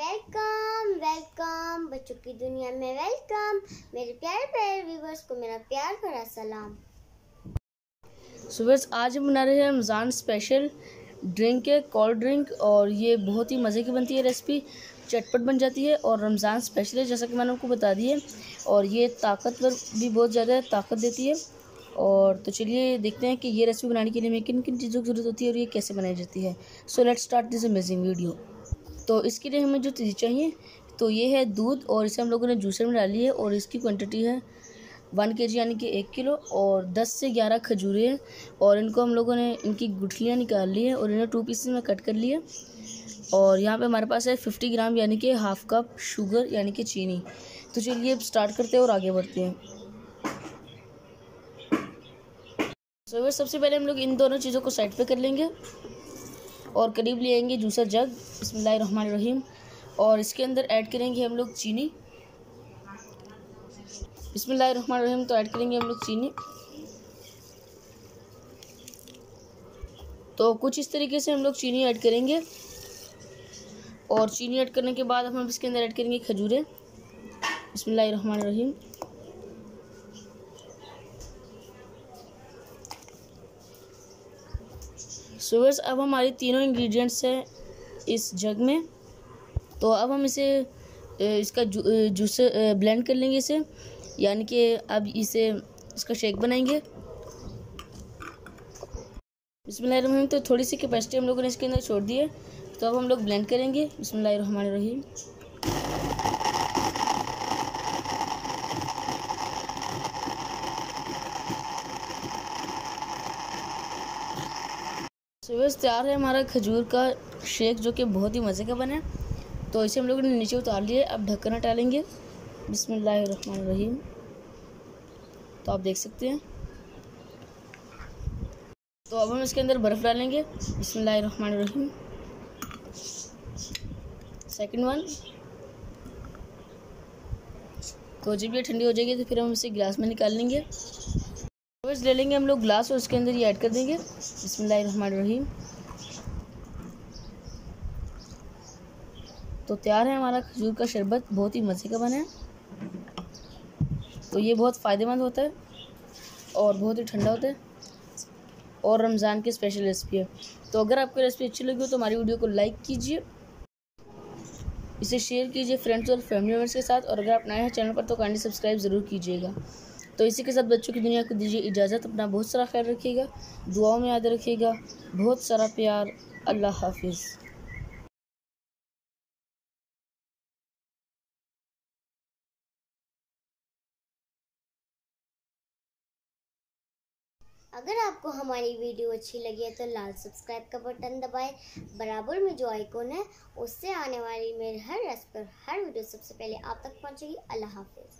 Welcome welcome, बच्चों की दुनिया में वेलकम। मेरे प्यारे प्यारे व्यूवर्स को मेरा प्यार भरा सलाम। सुबह आज हम बना रहे हैं रमज़ान स्पेशल ड्रिंक है कोल्ड ड्रिंक और ये बहुत ही मज़े की बनती है रेसिपी चटपट बन जाती है और रमज़ान स्पेशल है, जैसा कि मैंने आपको बता दी है। और ये ताकतवर भी बहुत ज़्यादा ताकत देती है। और तो चलिए देखते हैं कि ये रेसिपी बनाने के लिए हमें किन किन चीज़ों की ज़रूरत होती है और ये कैसे बनाई जाती है। So let's start this amazing video तो इसके लिए हमें जो चीज़ चाहिए तो ये है दूध और इसे हम लोगों ने जूसर में डाली है और इसकी क्वांटिटी है वन के जी यानी कि एक किलो और दस से ग्यारह खजूरें हैं और इनको हम लोगों ने इनकी गुठलियाँ निकाल ली हैं और इन्हें टू पीसेस में कट कर लिए और यहाँ पे हमारे पास है फिफ्टी ग्राम यानी कि हाफ़ कप शुगर यानी कि चीनी। तो चलिए स्टार्ट करते हैं और आगे बढ़ते हैं। तो सबसे पहले हम लोग इन दोनों चीज़ों को साइड पे कर लेंगे। और करीब ले आएँगे जूसर जग। बसमीम और इसके अंदर ऐड करेंगे हम लोग चीनी। बसमीम तो ऐड करेंगे हम लोग चीनी। तो कुछ इस तरीके से हम लोग चीनी ऐड करेंगे। और चीनी ऐड करने के बाद हम इसके अंदर ऐड करेंगे खजूरें। बसमीम सुबह अब हमारी तीनों इंग्रेडिएंट्स हैं इस जग में। तो अब हम इसे इसका जूस ब्लेंड कर लेंगे इसे। यानी कि अब इसे, इसका शेक बनाएँगे। इसमें तो थोड़ी सी कैपेसिटी हम लोगों ने इसके अंदर छोड़ दी है। तो अब हम लोग ब्लेंड करेंगे। रहीम सुबह तैयार है हमारा खजूर का शेक, जो कि बहुत ही मज़े का बना है। तो इसे हम लोगों ने नीचे उतार लिया अब ढक्कन हटालेंगे रहीम तो आप देख सकते हैं। तो अब हम इसके अंदर बर्फ़ डालेंगे। Rahim second one. तो जब ये ठंडी हो जाएगी तो फिर हम इसे गिलास में निकाल लेंगे। बस ले लेंगे हम लोग ग्लास और उसके अंदर ये ऐड कर देंगे। रहीम तो तैयार है हमारा खजूर का शरबत। बहुत ही मज़े का बना है। तो ये बहुत फ़ायदेमंद होता है और बहुत ही ठंडा होता है। और रमज़ान की स्पेशल रेसिपी है। तो अगर आपको रेसिपी अच्छी लगी हो तो हमारी वीडियो को लाइक कीजिए। इसे शेयर कीजिए फ्रेंड्स और फैमिली मेंबर्स के साथ। और अगर आप नए हैं चैनल पर तो काइंडली सब्सक्राइब ज़रूर कीजिएगा। तो इसी के साथ बच्चों की दुनिया को दीजिए इजाज़त, अपना बहुत सारा ख्याल रखिएगा, दुआओं में याद रखिएगा, बहुत सारा प्यार, अल्लाह हाफिज़। अगर आपको हमारी वीडियो अच्छी लगी है तो लाल सब्सक्राइब का बटन दबाएँ, बराबर में जो आइकॉन है, उससे आने वाली मेरे हर रेसिपी हर वीडियो सबसे पहले आप तक पहुंचेगी। अल्लाह हाफिज़।